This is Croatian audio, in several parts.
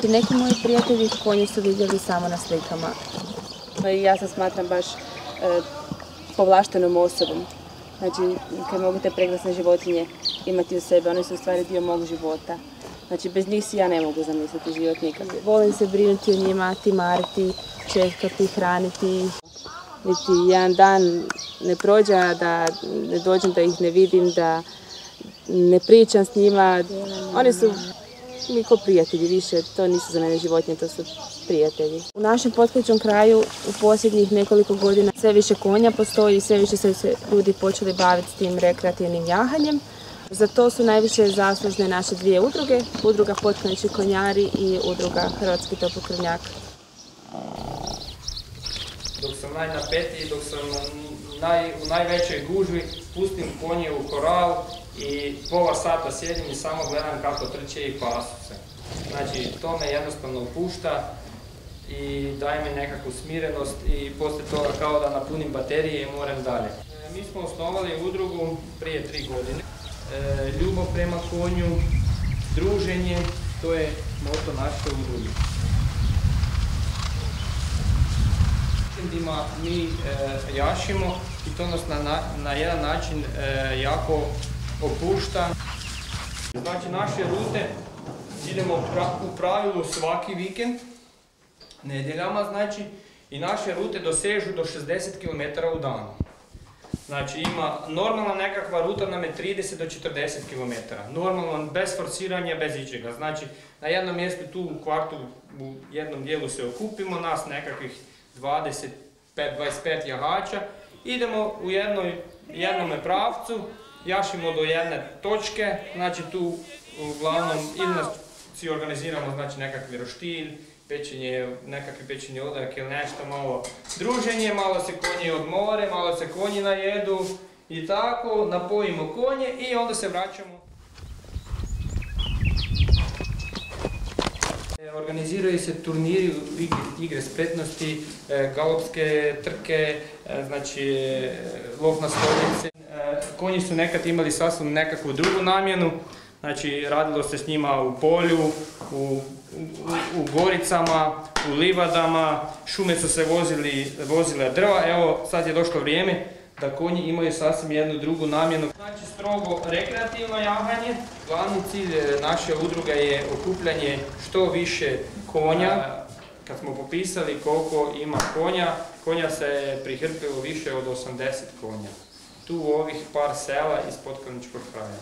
Ti neki moji prijatelji konje su vidjeli samo na slikama. Pa i ja se smatram baš e, povlaštenom osobom. Znači, kad mogu te prekrasne životinje imati u sebi, one su u stvari dio mog života. Znači, bez njih si ja ne mogu zamisliti život nikad. Volim se brinuti o njima, ti mariti, čekati, hraniti. Niti jedan dan ne prođe, a da ne dođem da ih ne vidim, da ne pričam s njima. Oni su mi ko prijatelji više, to nisu za mene životinje, to su prijatelji. U našem potkrećom kraju u posljednjih nekoliko godina sve više konja postoji i sve više se ljudi počeli baviti s tim rekreativnim jahanjem. Za to su najviše zaslužne naše dvije udruge, udruga Potkonjići konjari i udruga Hrvatski toplokrvnjak. Dok sam najnapetiji, dok sam naj, u najvećoj gužvi, pustim konje u koral i pola sata sjedim i samo gledam kako trče i pasu se. Znači, to me jednostavno upušta i daje mi nekakvu smirenost i poslije toga kao da napunim baterije i moram dalje. E, mi smo osnovali udrugu prije tri godine. E, ljubav prema konju, druženje, to je moto naše udruge. Vikendima mi e, jašimo i to nas na, na jedan način jako opušta. Znači naše rute idemo u pravilu svaki vikend, nedjeljama znači, i naše rute dosežu do 60 km u danu. Znači ima, normalna nekakva ruta nam je 30 do 40 km. Normalno, bez forsiranja, bez ičega. Znači, na jednom mjestu tu u kvartu, u jednom dijelu se okupimo, nas nekakvih 25-25 jahača. Idemo u jednoj, pravcu, jašimo do jedne točke, znači tu uglavnom ili nas si organiziramo znači nekakvi roštilj, pečenje, nekakvi pečenje odak ili nešto malo druženje, malo se konje odmore, malo se konji najedu i tako, napojimo konje i onda se vraćamo. Organiziraju se turniri, igre spretnosti, e, galopske trke, e, znači lov na stolnice. Konji su nekad imali sasvim nekakvu drugu namjenu, znači radilo se s njima u polju, u, u, goricama, u livadama, šume su se vozili, vozile drva, evo sad je došlo vrijeme da konji imaju sasvim jednu drugu namjenu. Znači strogo rekreativno jahanje, glavni cilj naše udruge je okupljanje što više konja. Kad smo popisali koliko ima konja, konja se prihrpilo više od 80 konja tu u ovih par sela iz Potkorničkog kraja.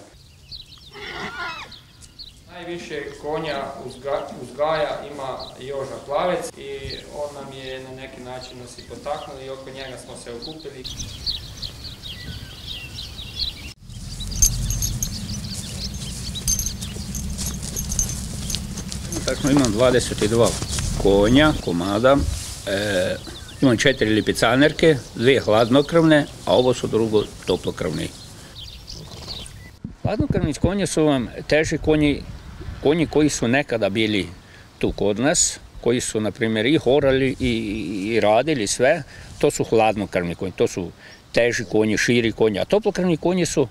Najviše konja uzgaja ima Joža Plavec i on nam je na neki način nas i potaknuo i oko njega smo se okupili. Tako imam 22 konja, komada, e, imam četiri lipicanerke, dvije hladnokrvne, a ovo su drugo toplokrvni. Hladnokrvni konji su vam teži konji, konji koji su nekada bili tu kod nas, koji su, na primjer, i horali i, radili sve, to su hladnokrvni konji, to su teži konji, širi konji, a toplokrvni konji su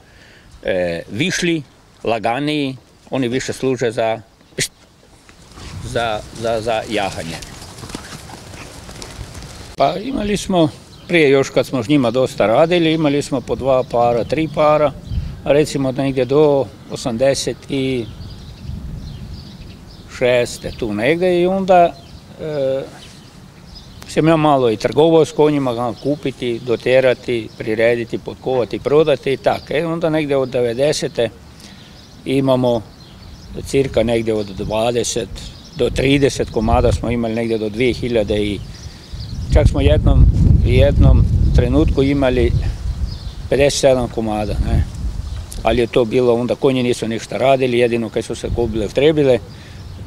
e, višli, laganiji, oni više služe za, za, jahanje. Pa imali smo, prije još kad smo s njima dosta radili, imali smo po dva para, tri para, a recimo negdje do 86. tu negdje i onda e, sam ja malo i trgovao s konjima, kupiti, doterati, prirediti, potkovati, prodati i tako. E, onda negdje od 90. imamo cirka negdje od 20 do 30 komada smo imali negdje do 2000 i Čak smo jednom, jednom trenutku imali 57 komada. Ne? Ali je to bilo, onda konji nisu ništa radili, jedino kad su se gubile vtrebile,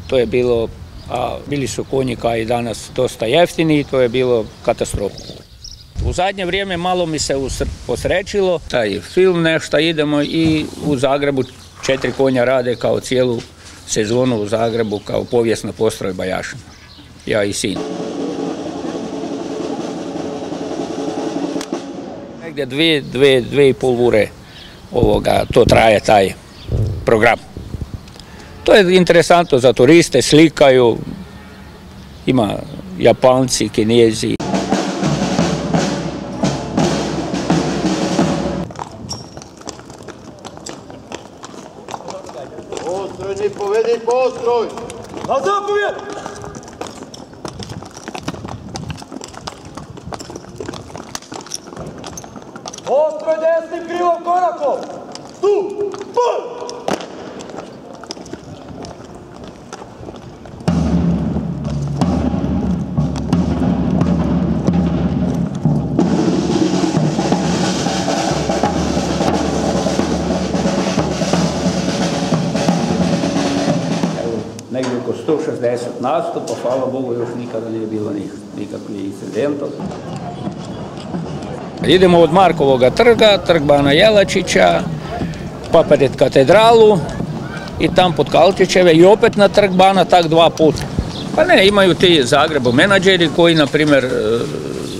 to je bilo, a bili su konji kao i danas dosta jeftini i to je bilo katastrofa. U zadnje vrijeme malo mi se posrećilo, taj film nešto idemo i u Zagrebu četiri konja rade kao cijelu sezonu u Zagrebu kao povijesna postrojba Jašina. Ja i sin. negdje dve, dve, dve i pol ure ovoga, to traje taj program. To je interesantno za turiste, slikaju, ima Japanci, Kinezi. Postrojni povedi postroj! Na zapovjed! Postroj desnim krivom korakom! Tu! Put! 160 nastupa, hvala Bogu još nikada nije bilo nikakvih incidentov. Idemo od Markovog trga, trg Bana Jelačića, pa pred katedralu i tam pod Kalčićeve i opet na trg Bana, tak dva puta. Pa ne, imaju ti Zagrebu menadžeri koji, na primjer, e,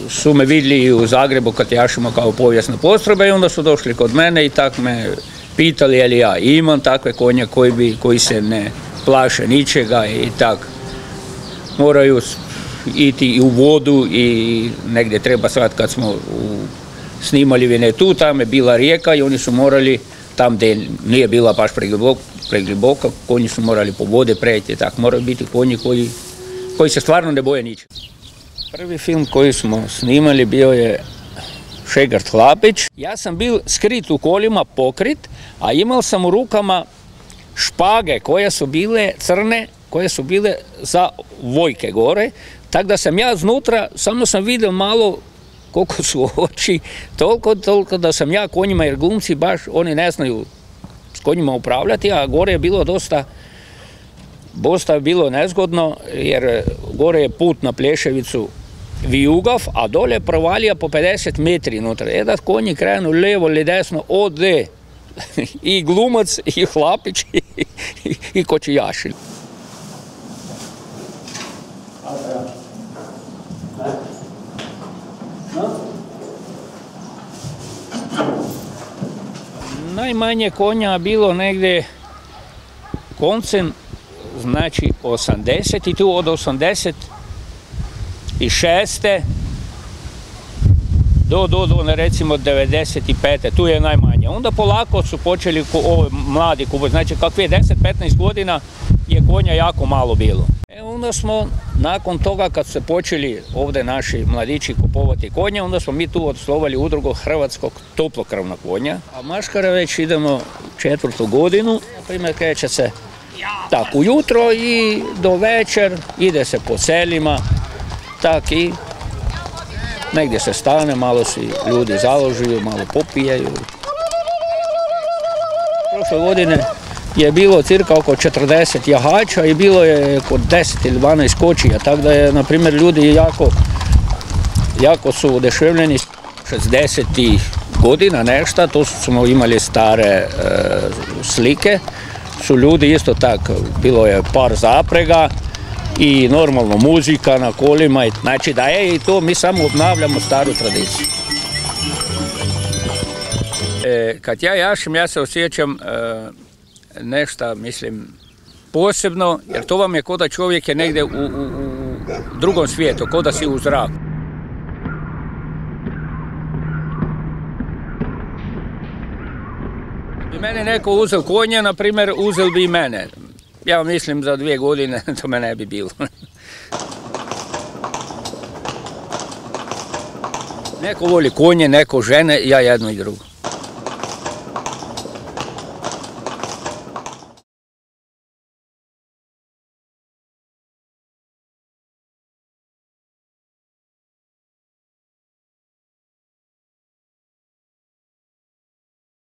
su me vidjeli u Zagrebu kad jašimo kao povijesne postrobe i onda su došli kod mene i tak me pitali je li ja imam takve konje koji, bi, koji se ne plaše ničega i tak. Moraju iti i u vodu i negdje treba sad kad smo u, snimali Vinetu, tam je bila rijeka i oni su morali tam gdje nije bila baš pregliboka, konji su morali po vode preći, tak moraju biti konji koji, koji se stvarno ne boje ničega. Prvi film koji smo snimali bio je Šegart Hlapić. Ja sam bil skrit u kolima, pokrit, a imao sam u rukama špage koje su bile crne, koje su bile za vojke gore, tako da sam ja znutra, samo sam vidio malo koliko su oči, toliko, toliko da sam ja konjima, jer glumci baš, oni ne znaju s konjima upravljati, a gore je bilo dosta, dosta je bilo nezgodno, jer gore je put na Plješevicu vijugav, a dole provalija po 50 metri unutra. E da konji krenu levo ili desno, ode i glumac, i hlapić, i, i kočijaši. Najmanje konja bilo negdje koncem, znači 80 i tu od 86. do, do, do recimo 95. tu je najmanje. Onda polako su počeli ovo, mladi kupovati, znači kakve je 10-15 godina je konja jako malo bilo. E onda smo, nakon toga kad se počeli ovdje naši mladići kupovati konja, onda smo mi tu oslovali udrugu Hrvatskog toplokrvnog konja. A maškara već idemo četvrtu godinu, primjer kreće se tak ujutro i do večer ide se po selima, tak i negdje se stane, malo si ljudi založuju, malo popijaju. Prošle godine je bilo cirka oko 40 jahača i bilo je oko 10 ili 12 kočija, tako da je, na primjer, ljudi jako, jako su odeševljeni 60 godina nešto, to smo imali stare e, slike, su ljudi isto tako, bilo je par zaprega i normalno muzika na kolima, znači da je i to mi samo obnavljamo staru tradiciju. E, kad ja jašim, ja se osjećam e, nešto, mislim, posebno, jer to vam je kod da čovjek je negdje u, drugom svijetu, kod da si u zraku. Mene neko uzel konja, na primjer, uzel bi i mene. Ja mislim za dvije godine to me ne bi bilo. Neko voli konje, neko žene, ja jedno i drugo.